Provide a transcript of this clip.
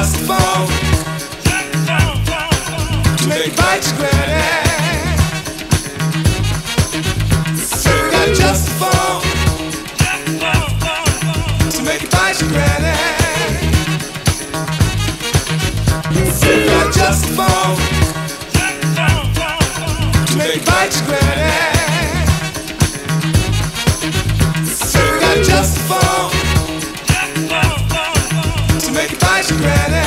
just phone to make you bite your granny. We got just phone to make you bite your granny. Got just phone to make granny. Democratic.